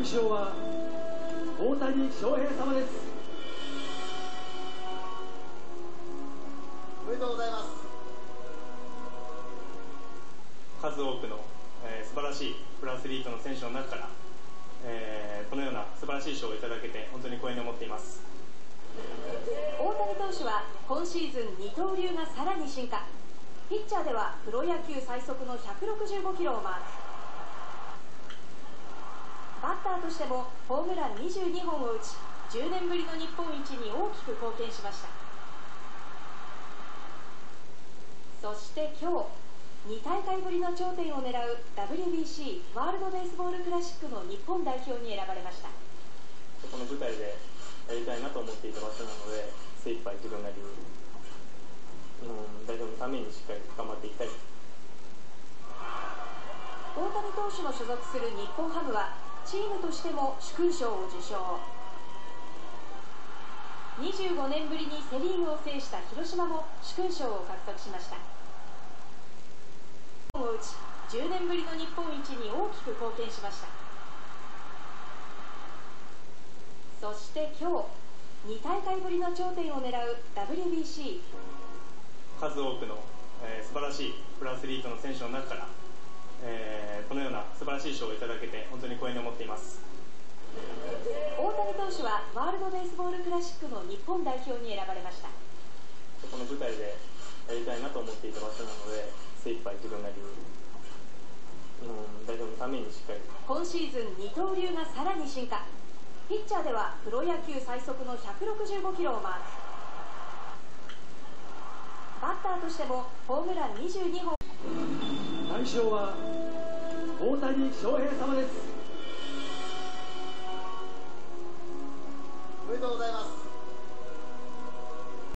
は大谷翔平様です。おめでとうございます。数多くの、えー、素晴らしいプロアスリートの選手の中から、えー、このような素晴らしい賞をいただけて本当に光栄に思っています。大谷投手は今シーズン二刀流がさらに進化。ピッチャーではプロ野球最速の165キロをマークバッターとしてもホームラン22本を打ち10年ぶりの日本一に大きく貢献しました。そして今日2大会ぶりの頂点を狙う WBC ワールドベースボールクラシックの日本代表に選ばれました。この舞台でやりたいなと思っていた場所なので精一杯自分なりに日本代表のためにしっかり頑張っていきたい。大谷投手の所属する日本ハムはチームとしても殊勲賞を受賞。25年ぶりにセ・リーグを制した広島も殊勲賞を獲得しました。を打ち10年ぶりの日本一に大きく貢献しました。そして今日2大会ぶりの頂点を狙う WBC 数多くの、えー、素晴らしいプロアスリートの選手の中から、えー、このような素晴らしい賞をいただけて本当に光栄に思っています。大谷投手はワールドベースボールクラシックの日本代表に選ばれました。この舞台でやりたいなと思っていた場所なので精一杯自分なりに日本代表のためにしっかり。今シーズン二刀流がさらに進化。ピッチャーではプロ野球最速の165キロをマーク。バッターとしてもホームラン22本。は大谷翔平様です。おめでとうございます。